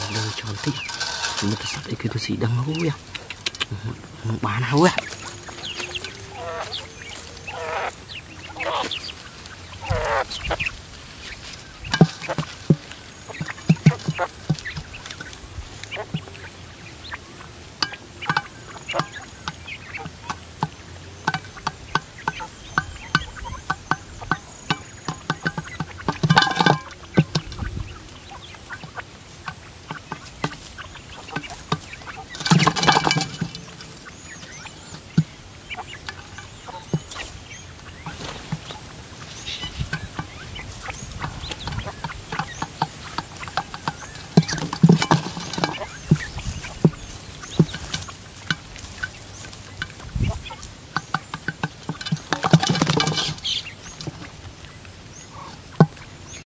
Aduh cantik. Cuma tersadik kita sidang aku ya. Mana aku ya.